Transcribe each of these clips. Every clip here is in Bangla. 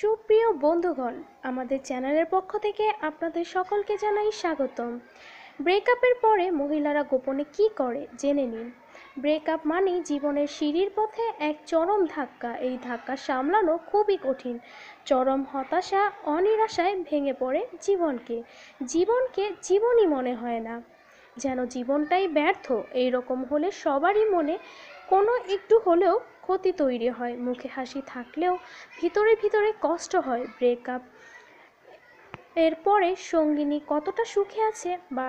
সুপ্রিয় বন্ধুগণ, আমাদের চ্যানেলের পক্ষ থেকে আপনাদের সকলকে জানাই স্বাগতম। ব্রেকআপের পরে মহিলারা গোপনে কি করে জেনে নিন। ব্রেকআপ মানেই জীবনের সিঁড়ির পথে এক চরম ধাক্কা। এই ধাক্কা সামলানো খুবই কঠিন। চরম হতাশা, অনিরাশায় ভেঙে পড়ে জীবনকে। জীবনকে জীবনই মনে হয় না। যেন জীবনটাই ব্যর্থ এই রকম হলে সবারই মনে কোনো একটু হলেও ক্ষতি তৈরি হয়। মুখে হাসি থাকলেও ভিতরে ভিতরে কষ্ট হয় ব্রেকআপ এরপরে সঙ্গিনী কতটা সুখে আছে বা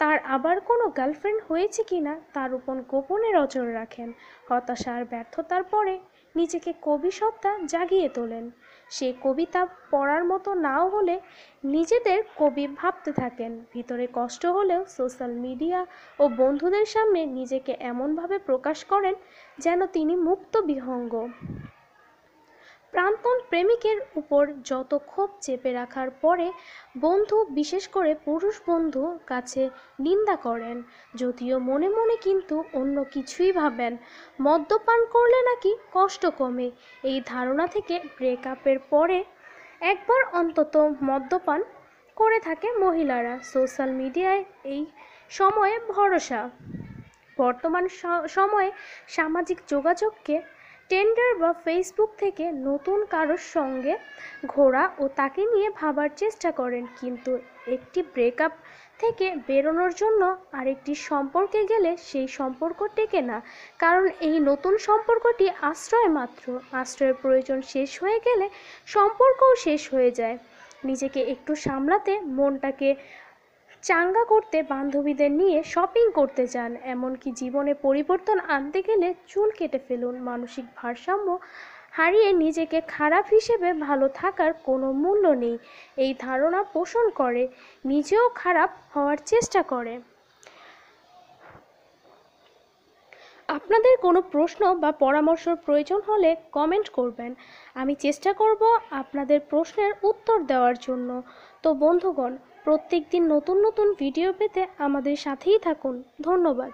তার আবার কোনো গার্লফ্রেন্ড হয়েছে কি না, তার উপর গোপনে নজর রাখেন। হতাশা আর ব্যর্থতার পরে নিজেকে কবি সত্তা জাগিয়ে তোলেন। সে কবিতা পড়ার মতো নাও হলে নিজেদের কবি ভাবতে থাকেন। ভিতরে কষ্ট হলেও সোশ্যাল মিডিয়া ও বন্ধুদের সামনে নিজেকে এমনভাবে প্রকাশ করেন যেন তিনি মুক্ত বিহঙ্গ। প্রাক্তন প্রেমিকের উপর যত ক্ষোভ চেপে রাখার পরে বন্ধু, বিশেষ করে পুরুষ বন্ধু কাছে নিন্দা করেন। যদিও মনে মনে কিন্তু অন্য কিছুই ভাবেন, মদ্যপান করলে নাকি কষ্ট কমে। এই ধারণা থেকে ব্রেকআপের পরে একবার অন্তত মদ্যপান করে থাকে মহিলারা। সোশ্যাল মিডিয়ায় এই সময়ে ভরসা। বর্তমান সময়ে সামাজিক যোগাযোগকে টেন্ডার বা ফেসবুক থেকে নতুন কারোর সঙ্গে ঘোরা ও তাকে নিয়ে ভাবার চেষ্টা করেন। কিন্তু একটি ব্রেকআপ থেকে বেরোনোর জন্য আরেকটি সম্পর্কে গেলে সেই সম্পর্ক টেকে না। কারণ এই নতুন সম্পর্কটি আশ্রয় মাত্র। আশ্রয়ের প্রয়োজন শেষ হয়ে গেলে সম্পর্কও শেষ হয়ে যায়। নিজেকে একটু সামলাতে মনটাকে চাঙ্গা করতে বান্ধবীদের নিয়ে শপিং করতে যান। এমনকি জীবনে পরিবর্তন আনতে গেলে চুল কেটে ফেলুন। মানসিক ভারসাম্য হারিয়ে নিজেকে খারাপ হিসেবে ভালো থাকার কোনো মূল্য নেই। এই ধারণা পোষণ করে, নিজেও খারাপ হওয়ার চেষ্টা করে। আপনাদের কোনো প্রশ্ন বা পরামর্শের প্রয়োজন হলে কমেন্ট করবেন। আমি চেষ্টা করব আপনাদের প্রশ্নের উত্তর দেওয়ার জন্য। তো বন্ধুগণ প্রত্যেক দিন নতুন নতুন ভিডিও পেতে আমাদের সাথেই থাকুন। ধন্যবাদ।